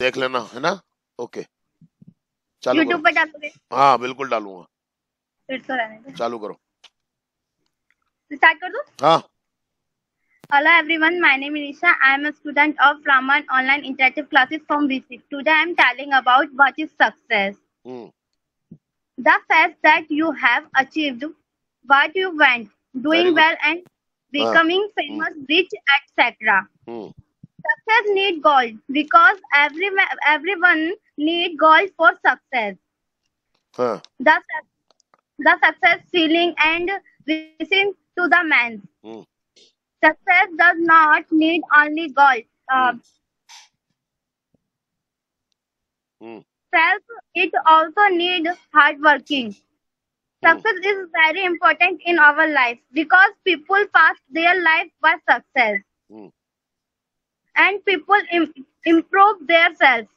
देख लेना है ना ओके चालू यूट्यूब करो पे डालोगे हाँ बिल्कुल डालूँगा फिर तो रहने चालू करो स्टार्ट कर दूँ हाँ Hello everyone, my name is Nisha. I am a student of Raman online interactive classes from BC. Today I am telling about what is success. Hmm The fact that you have achieved what you want, doing well and becoming famous, mm. rich, etc. Hmm Success need gold because every everyone need gold for success. Huh. The, the success feeling and reaching to the man. Hmm. Success does not need only gold. Uh. Hmm. Hmm. Self, it also needs hard working. Success is very important in our life because people pass their life by success and people Im- improve themselves.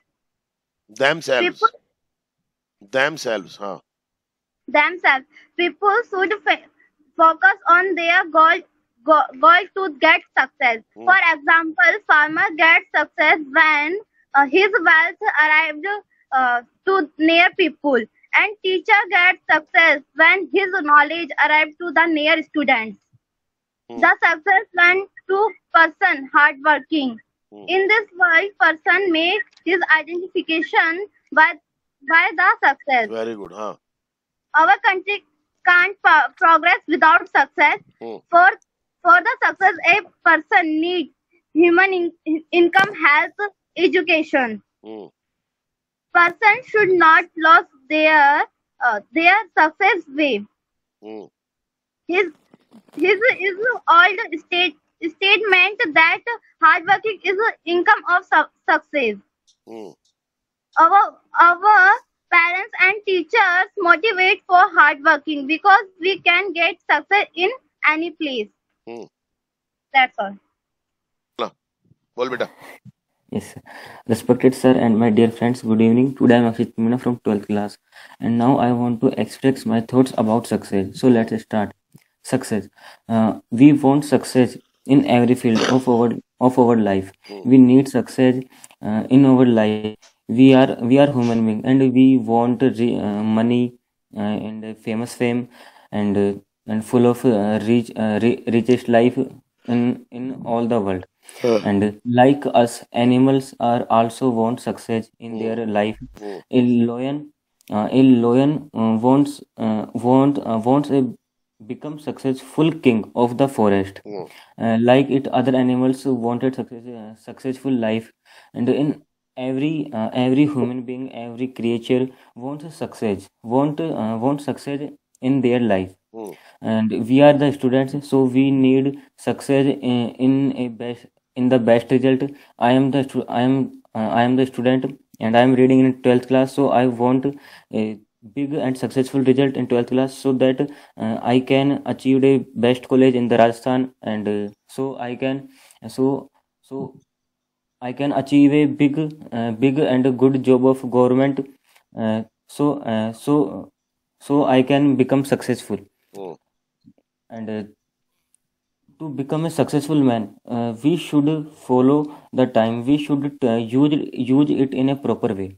Themselves. People themselves हाँ themselves. People should f- focus on their goal go- goal to get success. Hmm. for example farmer gets success when uh, his wealth arrived uh, to near people. And teacher gets success when his knowledge arrived to the near students. Hmm. the success when two person hard working in this world, person makes his identification by by the success. Very good, huh? Our country can't progress without success. Hmm. For for the success, a person needs human in income, health, education. Hmm. Person should not lose their uh, their success way. Hmm. His his is old state statement that hard working is the income of su- success hmm our our parents and teachers motivate for hard working because we can get success in any place hmm that's all ला, बोल बेटा Yes, sir. respected sir and my dear friends, good evening. Today I am Akshit Meena from 12th class, and now I want to express my thoughts about success. So let's start. Success. Uh, we want success in every field of our of our life. Hmm. We need success uh, in our life. We are we are human being and we want uh, money uh, and famous fame and uh, and full of uh, rich uh, richest life in in all the world. Hmm. And like us animals are also want success in hmm. their life. A lion a lion wants want wants a become successful king of the forest. Yeah. uh, like it other animals wanted success, uh, successful life. And in every uh, every human being every creature wants success want uh, want success in their life. Hmm. And we are the students so we need success in, in a best in the best result. I am the i am uh, i am the student and i am reading in 12th class so i want big and successful result in 12th class so that uh, i can achieve the best college in the rajasthan and uh, so i can so so i can achieve a big uh, big and a good job of government uh, so uh, so so i can become successful. Oh. and uh, to become a successful man we should follow the time. We should use use it in a proper way.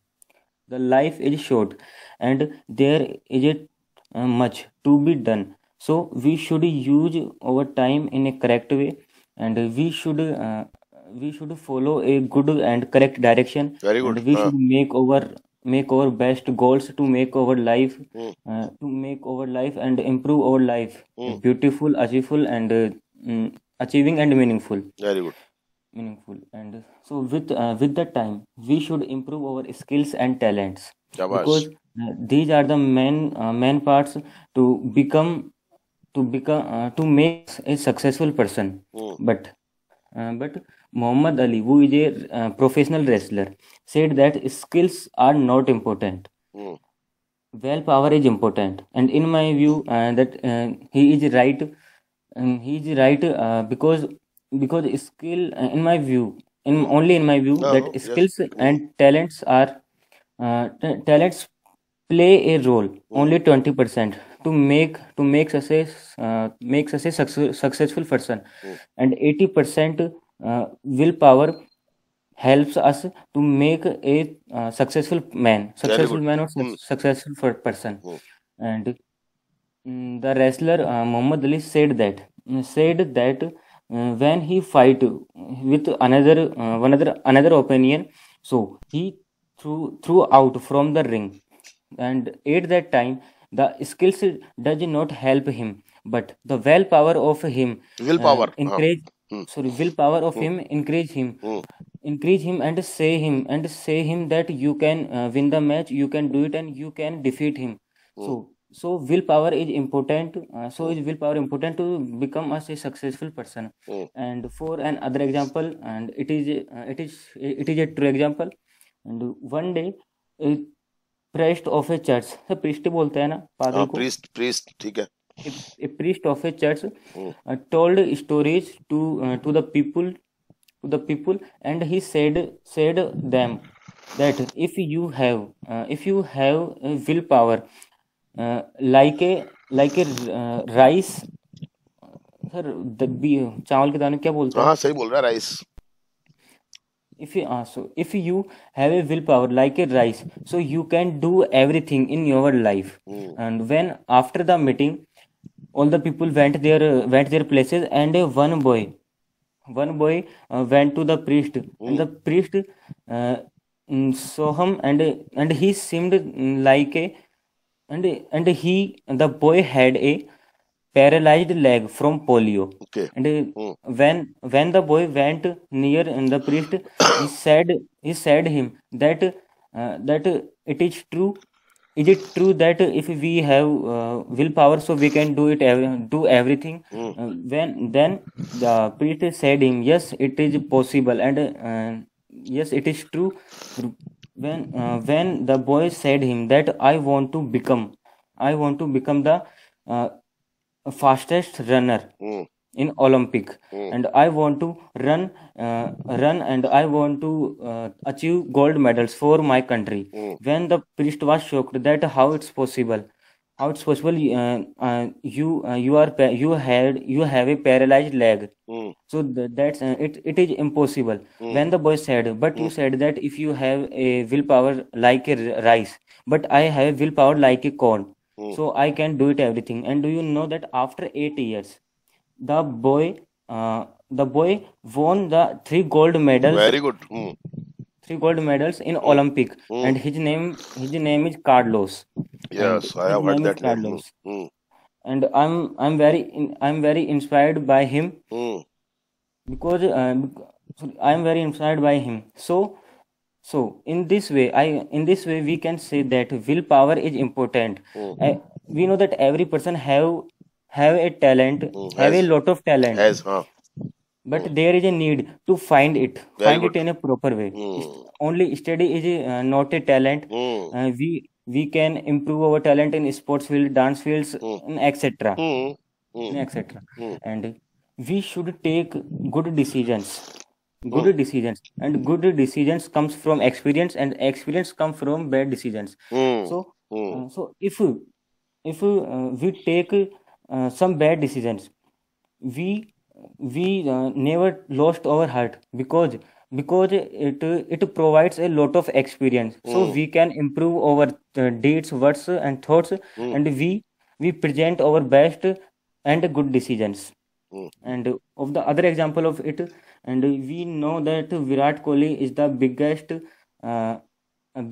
The life is short and there is it uh, much to be done. So we should use our time in a correct way and we should uh, we should follow a good and correct direction. Very good. and we uh. should make our make our best goals to make our life mm. uh, to make our life and improve our life. Mm. beautiful achievable and uh, achieving and meaningful. Very good. Meaningful. And so with uh, with the time we should improve our skills and talents. Jabash. because these are the main uh, main parts to become to become uh, to make a successful person mm. but uh, but muhammad ali who is a uh, professional wrestler said that skills are not important mm. well power is important and in my view uh, that uh, he is right um, he is right because because skill in my view in only in my view no, that skills yes. and talents are talents play a role only 20% to make to make us a uh, makes us a success, successful person. Hmm. And 80% uh, willpower helps us to make a uh, successful man successful man or su- hmm. successful person. Hmm. And um, the wrestler uh, muhammad ali said that mm, said that uh, when he fight with another uh, another another opinion so he threw threw out from the ring and at that time the skills does not help him, but the willpower of him uh, Willpower. Huh. encourage Hmm. sorry willpower of Hmm. him encourage him Hmm. encourage him and say him and say him that you can uh, win the match you can do it and you can defeat him Hmm. so so willpower is important uh, so is willpower important to become as a successful person Hmm. and for an other example and it is uh, it is it is a true example and one day a priest of a church priest बोलते हैं ना पादरी हाँ, को? Priest priest ठीक है। A priest of a church told stories to to the people to the people and he said said them that if you have if you have will power like a like a rice sir चावल के दाने क्या बोलते हैं? हाँ सही बोल रहा है rice if you uh, so if you have a willpower like a rice so you can do everything in your life. Hmm. and when after the meeting all the people went their uh, went their places and uh, one boy one boy uh, went to the priest. And the priest uh, mm, saw him and and he seemed mm, like a and and he the boy had a paralyzed leg from polio. Okay. And Hmm. when when the boy went near and the priest he said he said him that uh, that it is true is it true that if we have uh, willpower so we can do it ev- do everything? Hmm. uh, when then the priest said him yes it is possible. And uh, yes it is true. When uh, when the boy said him that i want to become i want to become the uh, fastest runner Hmm. in olympic Hmm. and i want to run uh, run and i want to uh, achieve gold medals for my country Hmm. when the priest was shocked that how it's possible how it's possible uh, uh, you uh, you are you had you have a paralyzed leg Hmm. so th- that's uh, it it is impossible Hmm. when the boy said but you said that if you have a willpower like a rice but i have willpower like a corn Hmm. so i can do it everything and do you know that after 8 years the boy uh, the boy won the three gold medals very good Hmm. three gold medals in olympic Hmm. and his name his name is carlos yes I his have heard that name Hmm. carlos Hmm. and i'm i'm very i'm very inspired by him Hmm. because uh, I am very inspired by him. So, so in this way, I in this way we can say that willpower is important. Hmm. Uh, we know that every person have have a talent, Hmm. have a lot of talent, as huh but there is a need to find it, Very find it in a proper way. Hmm. Only study is uh, not a talent. Hmm. Uh, we we can improve our talent in sports field, dance fields, etc. Hmm. etc. And we should take good decisions. Good decisions and good decisions comes from experience, and experience come from bad decisions. Hmm. So, Hmm. uh, so if if uh, we take uh, some bad decisions, we we uh, never lost our heart because because it it provides a lot of experience so Hmm. we can improve our uh, deeds words and thoughts Hmm. and we we present our best and good decisions Hmm. and of the other example of it and we know that virat kohli is the biggest uh,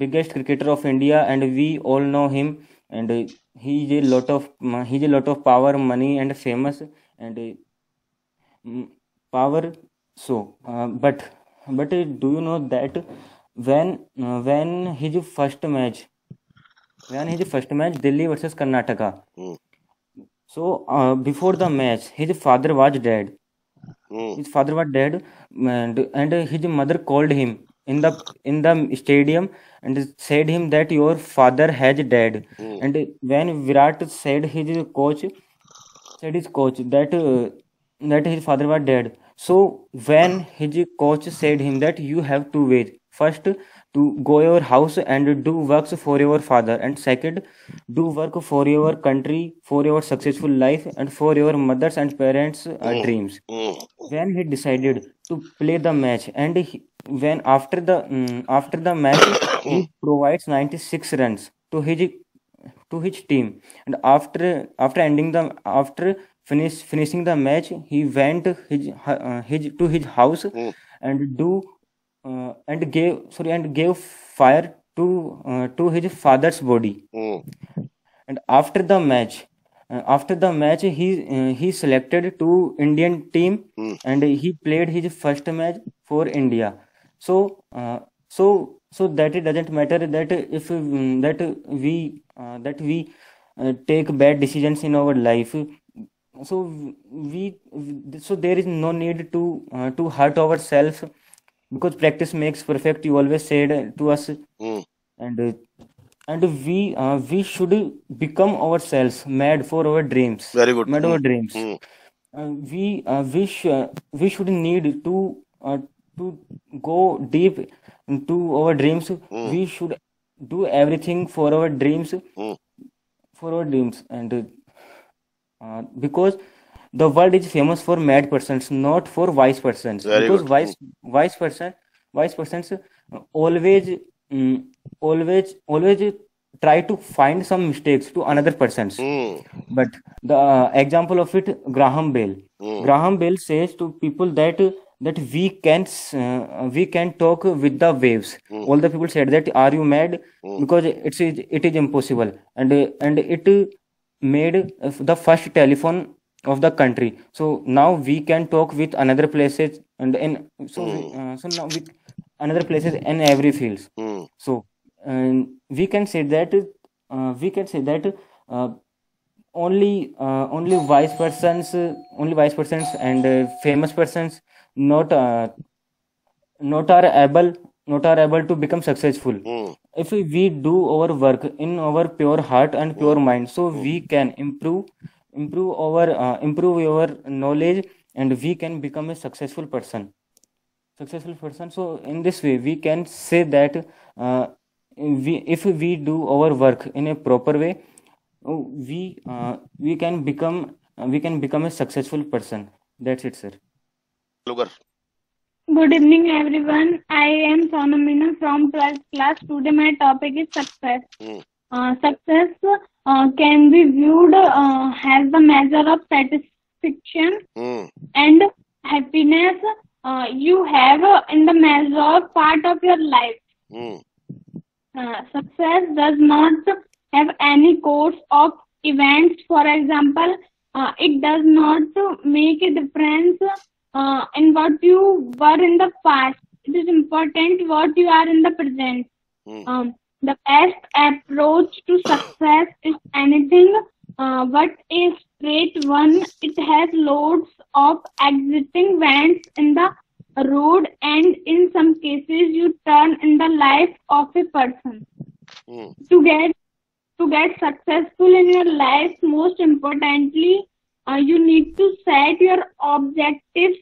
biggest cricketer of india and we all know him and he is a lot of he's a lot of power money and famous and mm, power so uh, but but uh, do you know that when uh, when his first match when his first match delhi versus karnataka Hmm. So uh, before the match his father was dead Hmm. his father was dead and, and his mother called him in the in the stadium and said him that your father has died Hmm. and when virat said his coach said his coach that uh, that his father was dead so when his coach said him that you have two ways first to go your house and do works for your father and second do work for your country for your successful life and for your mothers and parents uh, dreams Hmm. when he decided to play the match and he, when after the mm, after the match he provides 96 runs to his to his team and after after ending the after finish finishing the match he went his, uh, his to his house Mm. and do uh, and gave sorry and gave fire to uh, to his father's body Mm. and after the match uh, after the match he uh, he selected to indian team Mm. and he played his first match for india so uh, so so that it doesn't matter that if um, that we uh, that we uh, take bad decisions in our life so we so there is no need to uh, to hurt ourselves because practice makes perfect you always said to us Mm. and and we uh, we should become ourselves mad for our dreams Very good. mad our Mm. dreams Mm. uh, we uh, we sh- we should need to uh, to go deep into our dreams Mm. we should do everything for our dreams Mm. for our dreams and uh, because the world is famous for mad persons not for wise persons Very because good. wise wise person wise persons uh, always mm, always always try to find some mistakes to another persons Mm. but the uh, example of it graham bell Mm. graham bell says to people that that we can uh, we can talk with the waves Mm. all the people said that are you mad Mm. because it's it is impossible and and it made the first telephone of the country. So now we can talk with another places and in so we- uh, so now with another places in every fields. Mm. so um, we can say that uh, we can say that uh, only uh, only wise persons uh, only wise persons and uh, famous persons not uh, not are able not are able to become successful. Mm. if we do our work in our pure heart and pure mind so we can improve improve our uh, improve our knowledge and we can become a successful person successful person so in this way we can say that uh, we if we do our work in a proper way uh, we uh, we can become uh, we can become a successful person that's it sir Lugar. Good evening, everyone. I am Sonamina from 12th class. Today, my topic is success. Mm. Uh, success uh, can be viewed uh, as the measure of satisfaction Mm. and happiness uh, you have in the measure of part of your life. Mm. Uh, success does not have any course of events. For example, uh, it does not make a difference uh, in what you were in the past. It is important what you are in the present. Mm. Um, the best approach to success is anything uh, but a straight one. It has loads of exiting vents in the road, and in some cases, you turn in the life of a person. Mm. To get to get successful in your life, most importantly, uh, you need to set your objectives,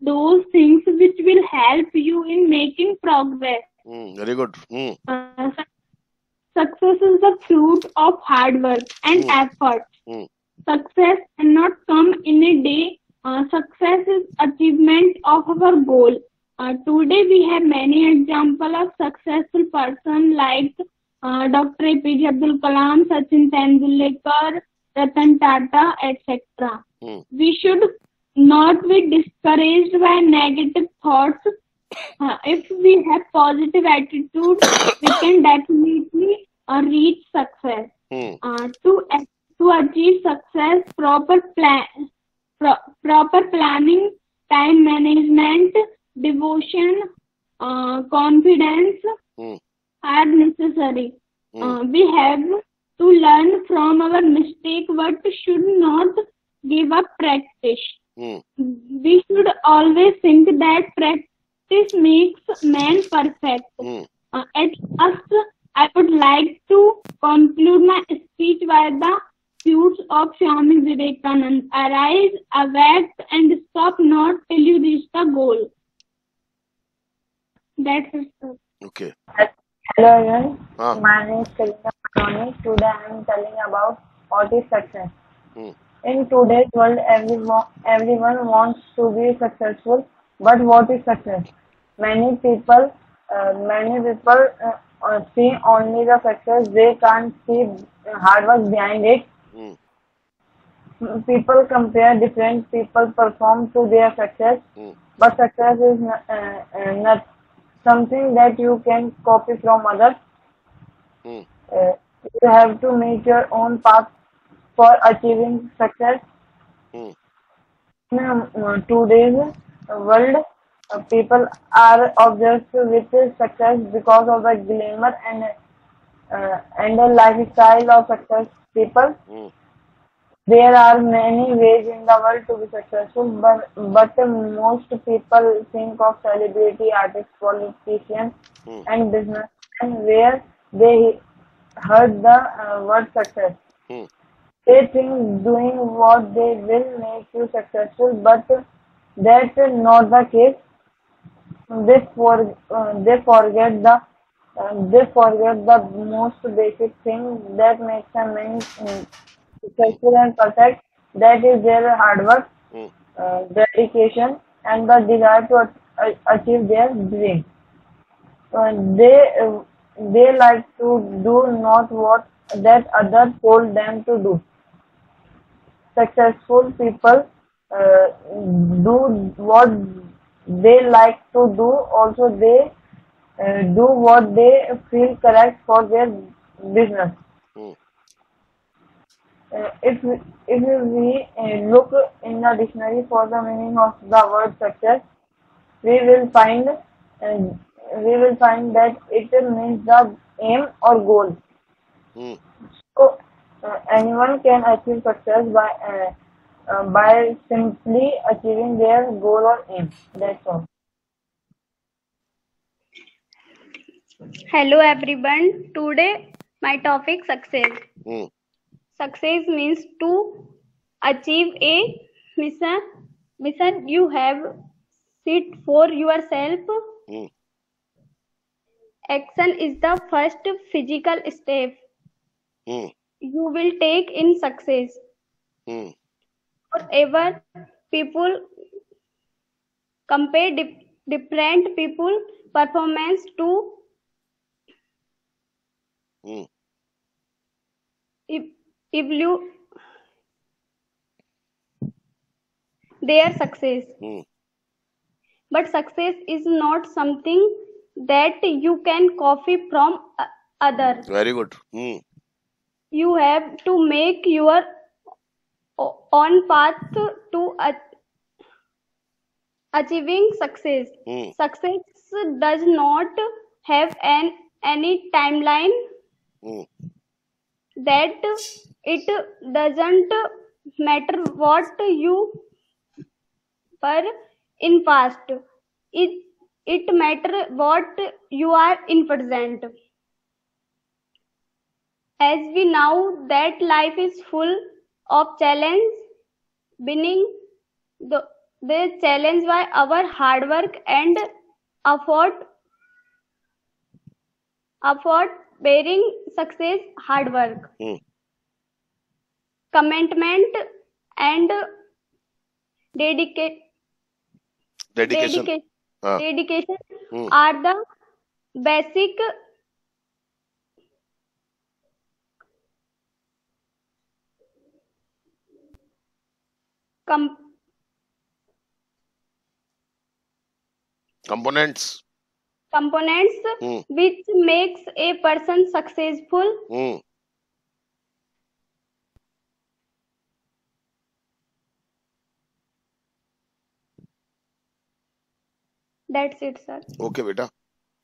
those things which will help you in making progress. Mm. Very good. Mm. Uh, success is the fruit of hard work and Mm. effort. Mm. Success cannot come in a day. Uh, success is achievement of our goal. Uh, today we have many examples of successful person like uh, Dr. APJ Abdul Kalam, Sachin Tendulkar, Ratan Tata, etc. Mm. We should not be discouraged by negative thoughts. Uh, if we have positive attitude, we can definitely uh, reach success. Mm. Uh, to to achieve success, proper plan, pro- proper planning, time management, devotion, uh, confidence Mm. are necessary. Mm. Uh, we have to learn from our mistake, but should not give up practice. Mm. We should always think that practice makes man perfect. Mm. Uh, at last, I would like to conclude my speech by the quotes of Swami Vivekanand. Arise, awake, and stop not till you reach the goal. That's it. sir. Okay. Hello everyone, Ah. my name is Kalina Manoni. Today I am telling about what is success. Mm. In today's world, everyone, everyone wants to be successful, but what is success? many people uh, many people uh, uh, see only the success. They can't see hard work behind it. Mm, people compare different people perform to their success. Mm, but success is not, uh, uh, not something that you can copy from others. Mm, uh, you have to make your own path for achieving success. Mm, in uh, today's world uh, people are obsessed with success because of the glamour and uh, and the lifestyle of success people. Mm, there are many ways in the world to be successful but but most people think of celebrity artists politicians mm, and businessmen where they heard the uh, word success. Mm, they think doing what they will make you successful, but that's not the case. They for uh, they forget the uh, they forget the most basic thing that makes a man uh, successful and perfect. That is their hard work, mm, uh, dedication, and the desire to a- achieve their dream. Uh, they uh, they like to do not what that others told them to do successful people uh, do what they like to do. Also they uh, do what they feel correct for their business. Mm, uh, if if we uh, look in the dictionary for the meaning of the word success we will find uh, we will find that it means the aim or goal. Mm. so uh, anyone can achieve success by uh, by simply achieving their goal or aim. That's all. Hello everyone. Today my topic success. Mm, Success means to achieve a mission. Mission you have set for yourself. mm, Action is the first physical step mm, you will take in success. However, people compare dif- different people performance to mm, ev- evaluate their success. mm. But success is not something that you can copy from other. Very good. Mm, You have to make your o- own path to achieving success. mm, Success does not have an any timeline mm, that it doesn't matter what you were in past. It it matter what you are in present. As we know that life is full of challenge winning the the challenge by our hard work and effort effort bearing success hard work mm. commitment and dedicate Dedication. dedication Ah. dedication Mm. are the basic come components components which makes a person successful that's it sir okay बेटा।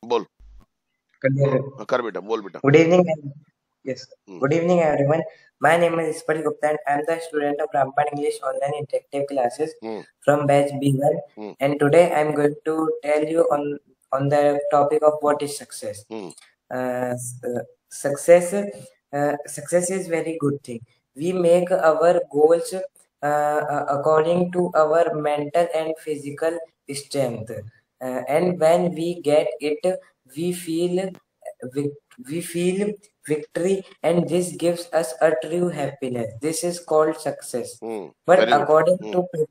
बोल। हाँ, कर बेटा बोल बेटा। Good evening Yes. Hmm. Good evening, everyone. My name is Ispal Gupta, and I'm the student of Ramban English Online Interactive Classes Hmm. from batch B1. Hmm. And today I'm going to tell you on on the topic of what is success. Hmm. Uh, uh, success. Uh, success is very good thing. We make our goals uh, uh, according to our mental and physical strength. Uh, and when we get it, we feel we feel victory and this gives us a true happiness this is called success Hmm. but according Hmm. to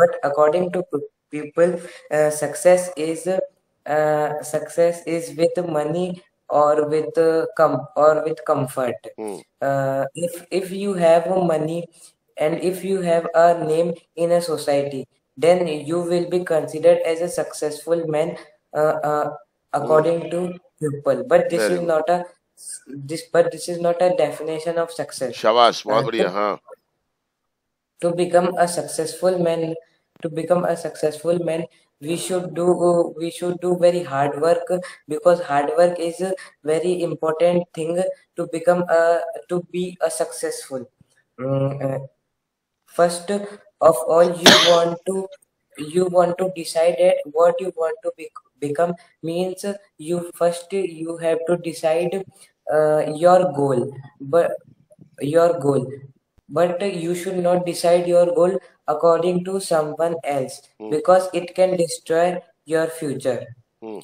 but according to people uh, success is uh, success is with money or with uh, com- or with comfort. Hmm. Uh, if if you have money and if you have a name in a society, then you will be considered as a successful man uh, uh, according to people. But this Very is good. not a this but this is not a definition of success. शाबाश बहुत Uh, बढ़िया to, हाँ to become a successful man to become a successful man we should do we should do very hard work because hard work is a very important thing to become a to be a successful Mm, uh, first of all you want to you want to decide it what you want to be, become means you first you have to decide uh, your goal but your goal but you should not decide your goal according to someone else mm. because it can destroy your future mm.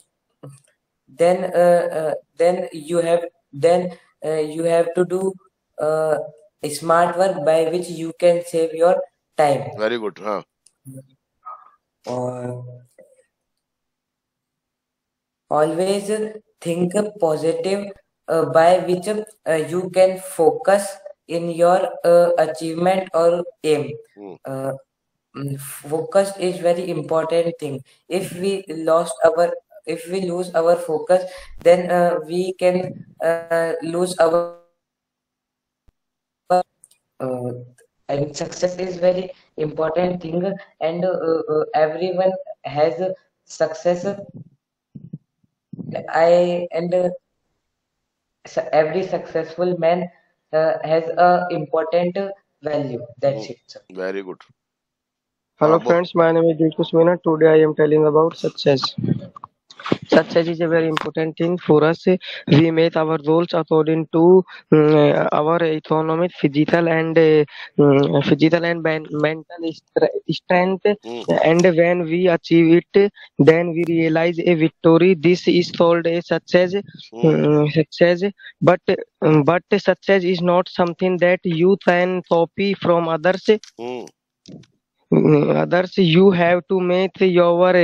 then uh, uh, then you have then uh, you have to do uh, smart work by which you can save your time very good huh? Always think positive uh, by which uh, you can focus in your uh, achievement or aim. Hmm. uh, mm, focus is very important thing. If we lost our if we lose our focus then uh, we can uh, lose our uh, and success is very important thing. And everyone has success I and uh, every successful man uh, has a important value. That's oh, it. Sir. Very good. Hello friends, my name is Deepak Mina. Today I am telling about success. Success is a very important thing for us. We make our goals according to um, our economic, physical and uh, um, physical and mental strength. Hmm. And when we achieve it, then we realize a victory. This is called a success. Hmm. um, success, but um, but success is not something that you can copy from others. Hmm. Mm, others you have to make your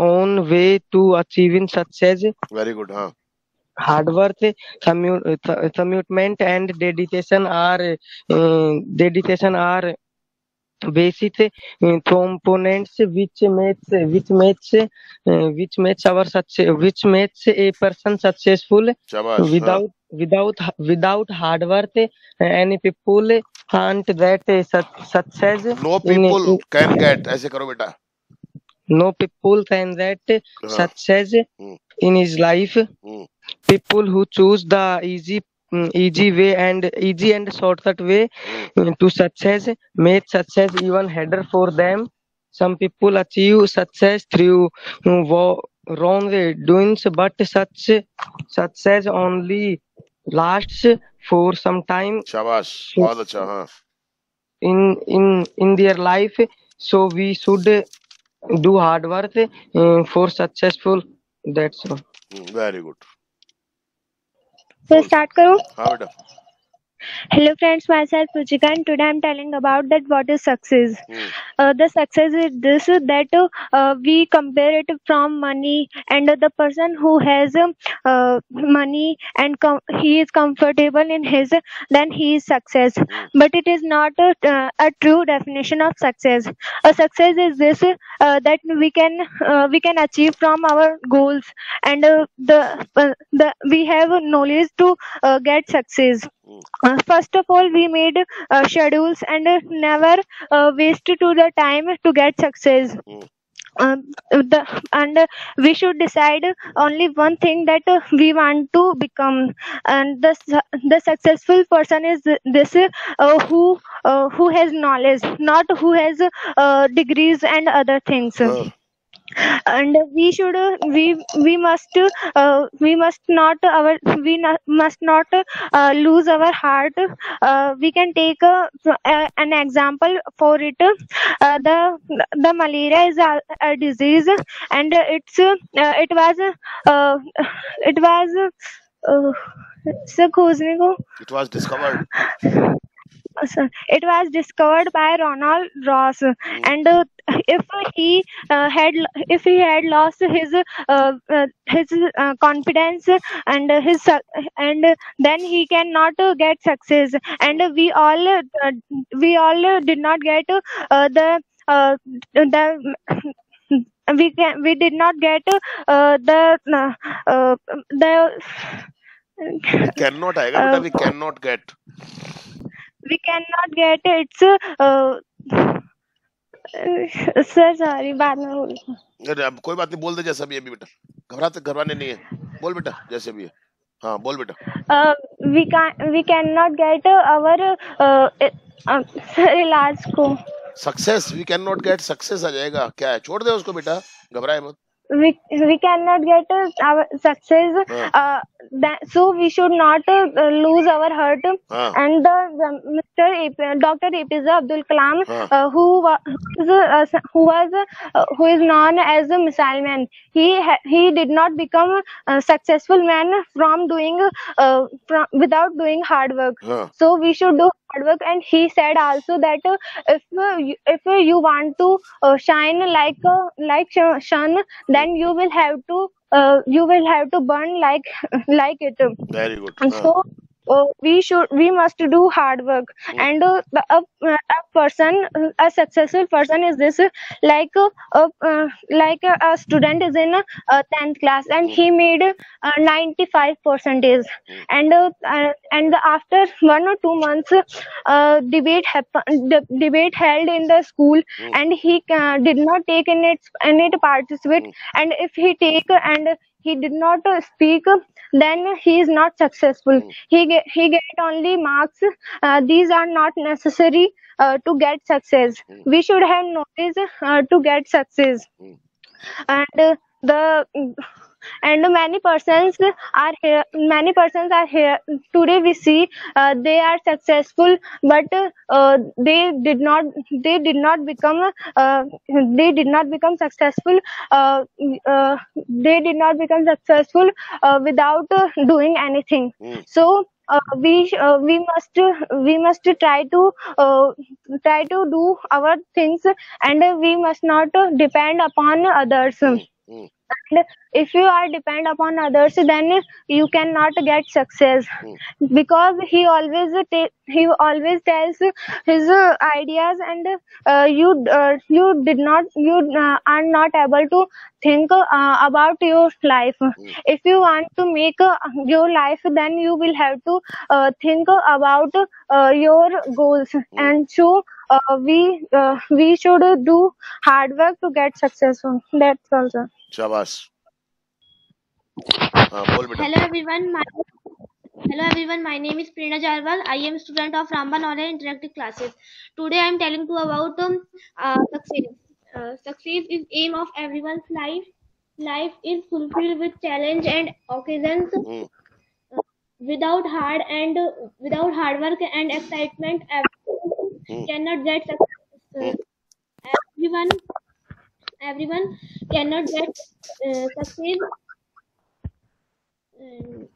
own way to achieving success very good हाँ। Hard work commitment and dedication are dedication are basic components which makes which makes which makes our success which makes a person successful without without without hard work any people can't that uh, suc- success no in, people in can get ऐसे करो बेटा no people can that हाँ success hmm in his life hmm people who choose the easy mm, easy way and easy and shortcut way hmm mm, to success make success even harder for them some people achieve success through mm, wrong doings but such success only lasts for some time shabash bahut acha अच्छा हाँ in in in their life so we should do hard work uh, for successful that's all very good So start करो. हाँ बेटा Hello friends, myself Ruchika and today I'm telling about that what is success. Mm. Uh, the success is this that uh, we compare it from money and uh, the person who has uh, money and com- he is comfortable in his then he is success. Hmm. But it is not a, a true definition of success. A success is this uh, that we can we can achieve from our goals and the, the we have knowledge to get success. Mm. Uh, first of all we made uh, schedules and uh, never uh, wasted to the time to get success mm. The, and uh, we should decide only one thing that uh, we want to become and the the successful person is this uh, who uh, who has knowledge not who has degrees and other things and we should we we must uh, we must not our we must not uh, lose our heart. Uh, we can take uh, an example for it. Uh, the the malaria is a, a disease and it's it was it was uh, it was discovered. it was discovered by Ronald Ross, and uh, if he uh, had if he had lost his uh, uh, his uh, confidence and his su- and then he cannot uh, get success and we all uh, we all uh, did not get uh, the uh, the we can we did not get uh, the uh, uh, the cannot आएगा बेटा uh, we cannot get We cannot get its uh, sir sorry बाद में बोलूँगा अरे अब कोई बात नहीं बोल दे जैसा भी है अभी बेटा। घबराते घबराने नहीं है। बोल बेटा जैसे भी है। हाँ बोल बेटा। Uh, we can we cannot get our uh, uh, sir इलाज को। Success we can not get success आ जाएगा। क्या है? छोड़ दे उसको बेटा। घबराए मत। We we cannot get uh, our success हाँ। uh, that, so we should not uh, lose our heart. And the mr dr apj abdul kalam uh, uh who was uh, who was who is known as a missile man. He ha- he did not become a successful man from doing uh, from, without doing hard work. So we should do hard work. And he said also that if if you want to uh, shine like like sun then you will have to uh, you will have to burn like like it. Very good. And so uh. Oh, we should we must do hard work mm-hmm. and uh, a, a person a successful person is this like uh, uh like uh, a, student is in uh, 10th class and he made 95 percentage and and after one or two months debate happened the debate held in the school mm-hmm. and he did not take in it in it participate mm-hmm. and if he take and he did not speak, then he is not successful. Hmm. He get, he get only marks. Uh, these are not necessary uh, to get success. Hmm. We should have knowledge uh, to get success, hmm. and uh, the and many persons are here many persons are here today we see uh, they are successful but uh, they did not they did not become uh, they did not become successful uh, uh, they did not become successful uh, without doing anything mm. so uh, we uh, we must uh, we must try to try to do our things and we must not depend upon others mm exactly if you are depend upon others then you cannot get success. Hmm. Because he always he always tells his uh, ideas and uh, you uh, you did not you uh, are not able to think uh, about your life. Hmm. If you want to make uh, your life then you will have to think about your goals. Hmm. And so we we should do hard work to get successful. That's also शाबाश हाँ बोल बेटा Hello everyone, my Hello everyone, my name is Prerna Jarwal. I am student of Ramba Knowledge Interactive Classes. Today I am telling you about um, uh, success. Uh, success is aim of everyone's life. Life is fulfilled with challenge and occasions. Hmm, Uh, without hard and uh, without hard work and excitement, everyone hmm, cannot get success. Uh, hmm, everyone everyone cannot get uh, success. Um,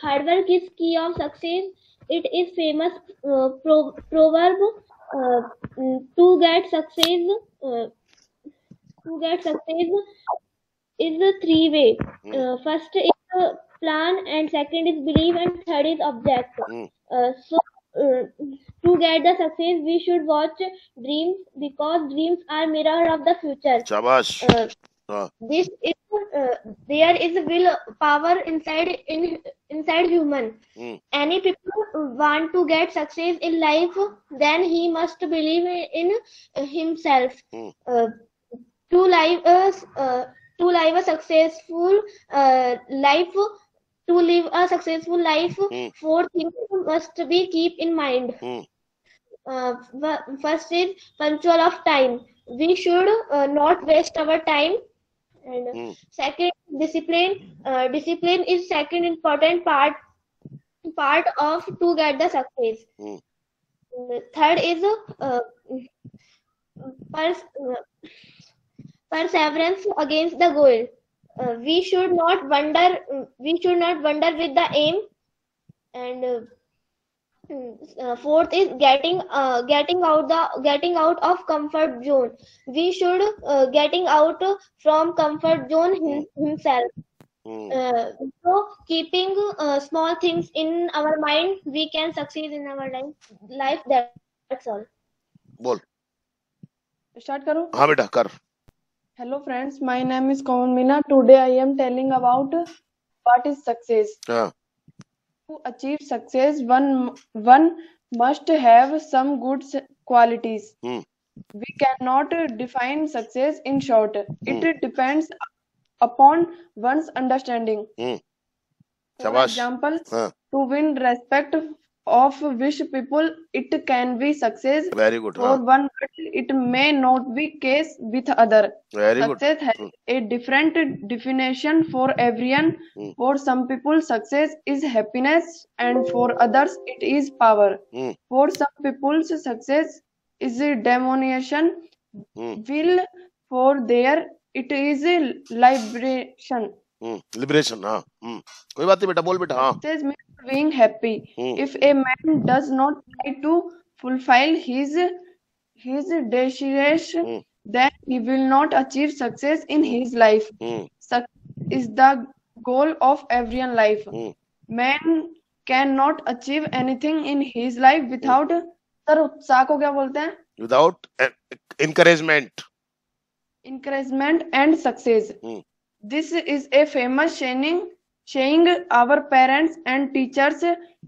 hard work is key of success. It is famous uh, pro- proverb uh, mm, to get success. Uh, to get success is a three way. Hmm, Uh, first is uh, plan, and second is believe, and third is object. Hmm, Uh, so uh, Uh, to get the success, we should watch dreams because dreams are mirror of the future. Chabash. Uh, uh. This is uh, there is will power inside in inside human. Mm. Any people want to get success in life, then he must believe in himself. Mm. to live uh, a to live a successful life to live a successful life, mm. four things must be keep in mind. Mm. Uh, first is punctual of time. We should uh, not waste our time. And mm. second, discipline. Uh, discipline is second important part part of to get the success. Hmm. Third is uh, pers uh, perseverance against the goal uh, we should not wander we should not wander with the aim and uh, uh, fourth is getting uh, getting out the getting out of comfort zone we should uh, getting out from comfort zone him, himself Hmm. uh, so keeping uh, small things in our mind we can succeed in our life life that, that's all बोल start करो हाँ बेटा कर Hello friends, my name is Kaunmina. Today I am telling about what is success. Yeah. To achieve success, one one must have some good qualities. Mm. We cannot define success in short. Mm. It hmm. depends upon one's understanding. Mm. For Shabash. example, yeah. to win respect of which people it can be success very good for हाँ one but it may not be case with other very good success has a different definition for everyone Hmm. for some people success is happiness and for others it is power hmm for some people success is a demonization hmm will for their it is a liberation hmm liberation हाँ हम्म कोई बात नहीं बेटा बोल बेटा हाँ success means being happy hmm if a man does not try to fulfill his his desires hmm then he will not achieve success in his life hmm success is the goal of everyone life hmm man cannot achieve anything in his life without sir उत्साह को क्या बोलते हैं without encouragement encouragement and success hmm this is a famous saying Saying our parents and teachers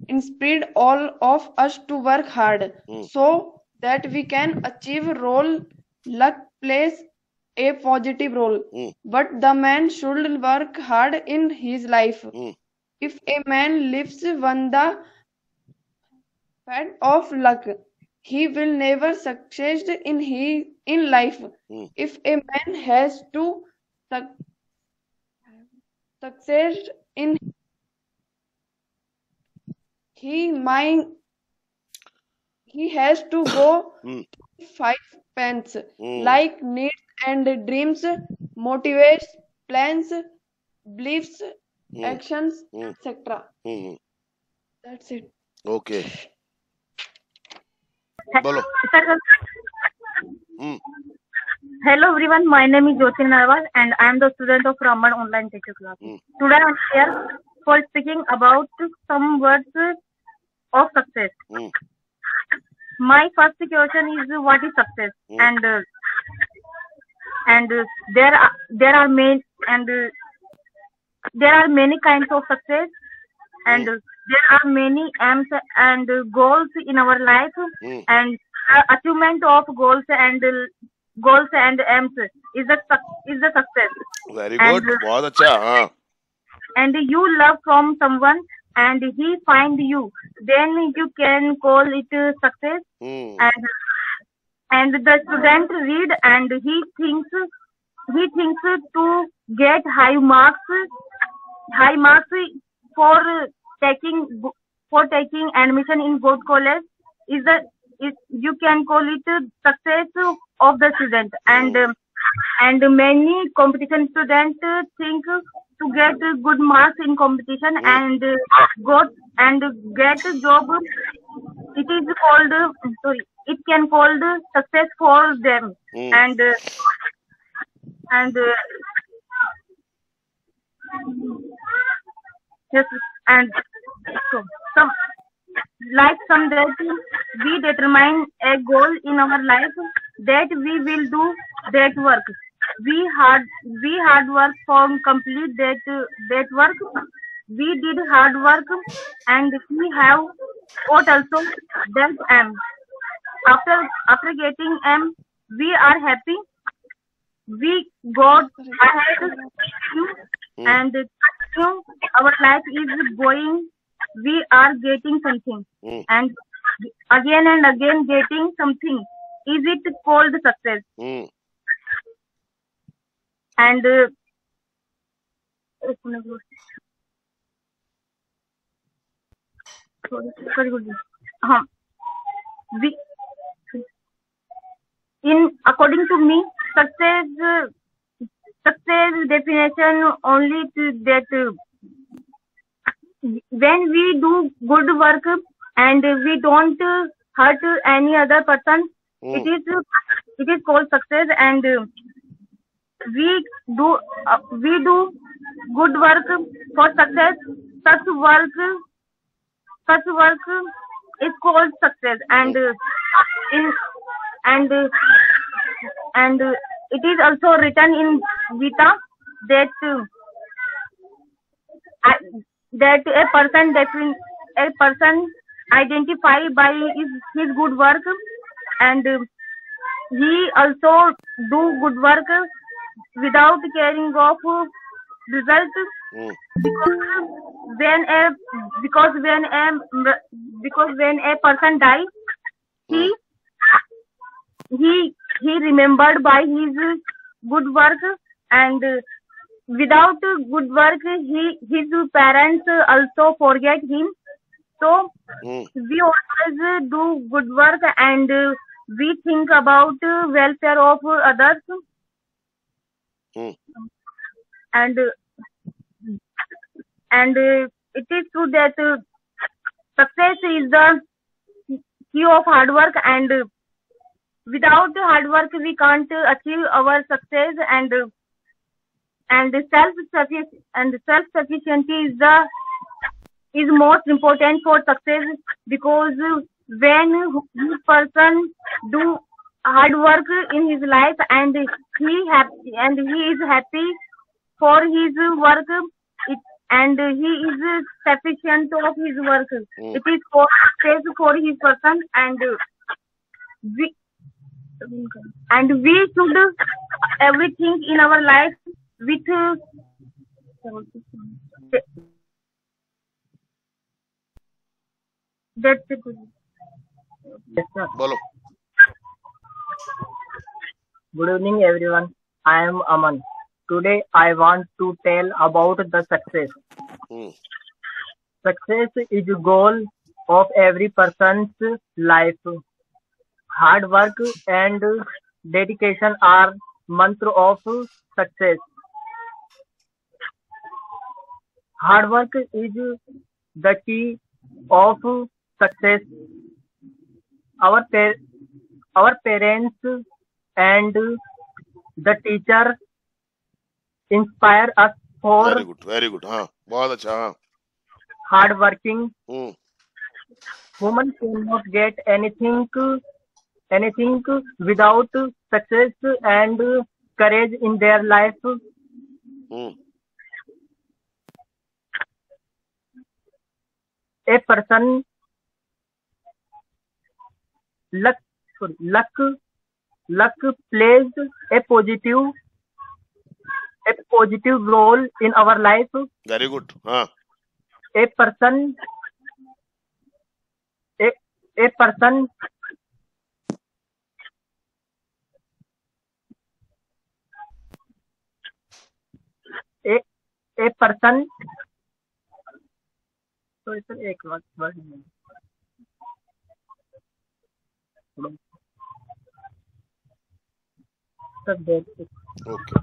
inspired all of us to work hard mm. so that we can achieve role luck plays a positive role mm. but the man should work hard in his life mm. if a man lives on the path of luck he will never succeed in he in life hmm. if a man has to su- succeed in he my he has to go hmm. five pence mm. like needs and dreams motivates plans beliefs mm. actions hmm. etc hmm. that's it. Okay. बोलो Hello everyone, my name is Jyoti Narwal and I am the student of Ramban Online Teacher Class. Hmm. Today I am here for speaking about some words of success. Hmm. My first question is what is success? Hmm. And uh, and uh, there are there are many and uh, there are many kinds of success and there are many aims and goals in our life and achievement of goals and goals and aims is the suc- is the success very and good बहुत अच्छा हाँ and you love from someone and he find you then you can call it uh, success hmm and and the student read and he thinks he thinks to get high marks high marks for taking for taking admission in good college is the is you can call it uh, success of the student. And oh. and many competition students think to get good marks in competition oh. and got and get a job. It is called sorry it can called success for them. Mm. and and yes and so some like some that we determine a goal in our life that we will do that work. We hard we hard work for complete that that work. We did hard work and we have got also that M. After after getting M, we are happy. We got ahead hmm. and continue. Our life is going. We are getting something hmm. and again and again getting something is it called success? Mm. And uh, uh-huh. we, in according to me, success uh, success definition only to that uh, when we do good work and we don't hurt any other person Hmm. It is it is called success, and we do uh, we do good work for success. Such work such work is called success, and in and and it is also written in Gita that uh, that a person defin- a person identify by his, his good work and uh, he also do good work without caring of uh, result Hmm. because when a because when a because when a person die he he he remembered by his good work and without good work he his parents also forget him so Hmm. we always do good work and uh, we think about uh, welfare of others Hmm. and uh, and uh, it is true that uh, success is the key of hard work and uh, without hard work we can't uh, achieve our success and uh, and self sufficient and self sufficiency is the is most important for success because when person do hard work in his life and he happy and he is happy for his work it, and he is sufficient of his work Hmm. it is for success for his person and we and we should everything in our life with that's it. Yes, sir. बोलो Good evening, everyone. I am Aman. Today, I want to tell about the success. Hmm. Success is a goal of every person's life. Hard work and dedication are mantra of success. Hard work is the key of success. Our par- our parents and the teacher inspire us for very good very good हाँ बहुत अच्छा हाँ hard working hmm women cannot get anything anything without success and courage in their life hmm a person luck luck luck plays a positive a positive role in our life very good a person a person a person तो एक word word sir okay